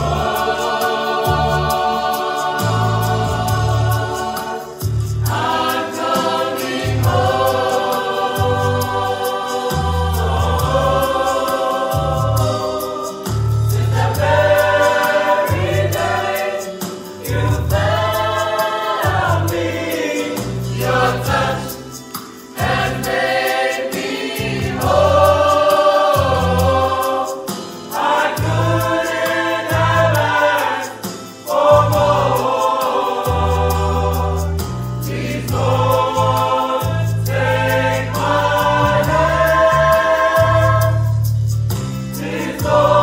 Oh. soul.